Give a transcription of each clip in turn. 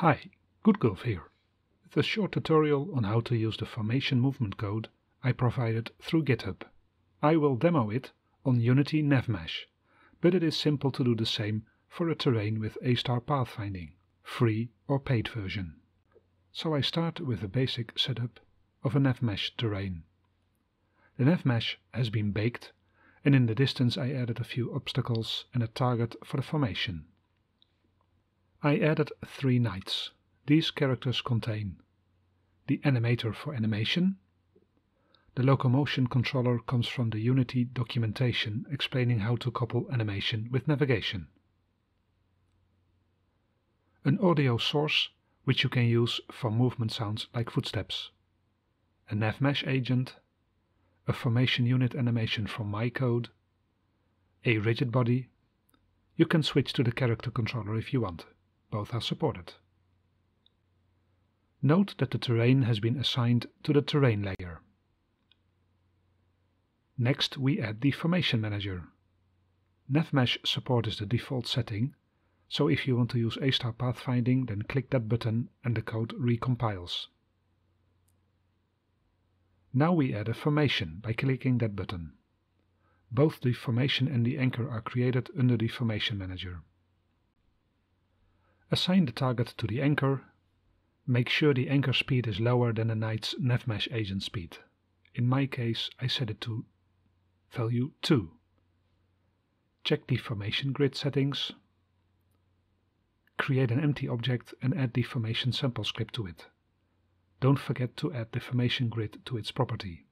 Hi, GoodGulf here, with a short tutorial on how to use the formation movement code I provided through GitHub. I will demo it on Unity NavMesh, but it is simple to do the same for a terrain with A-star pathfinding, free or paid version. So I start with a basic setup of a NavMesh terrain. The NavMesh has been baked and in the distance I added a few obstacles and a target for the formation. I added three knights. These characters contain the animator for animation. The locomotion controller comes from the Unity documentation explaining how to couple animation with navigation. An audio source which you can use for movement sounds like footsteps. A NavMesh agent. A formation unit animation from my code. A rigid body. You can switch to the character controller if you want. Both are supported. Note that the terrain has been assigned to the terrain layer. Next we add the formation manager. NavMesh support is the default setting, so if you want to use A-star pathfinding then click that button and the code recompiles. Now we add a formation by clicking that button. Both the formation and the anchor are created under the formation manager. Assign the target to the anchor. Make sure the anchor speed is lower than the knight's NavMesh agent speed. In my case, I set it to value 2. Check the formation grid settings. Create an empty object and add the formation sample script to it. Don't forget to add the formation grid to its property.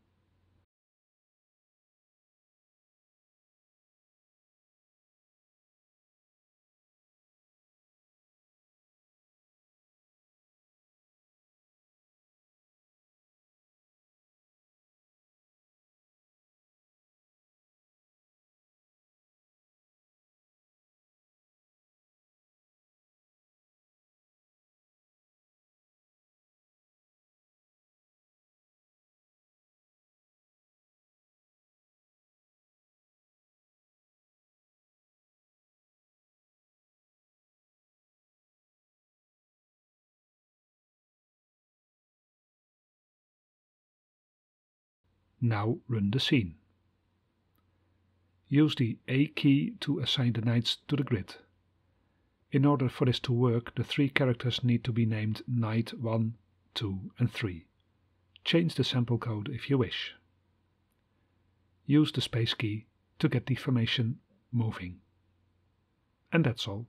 Now run the scene. Use the A key to assign the knights to the grid. In order for this to work, the three characters need to be named Knight 1, 2 and 3. Change the sample code if you wish. Use the space key to get the formation moving. And that's all.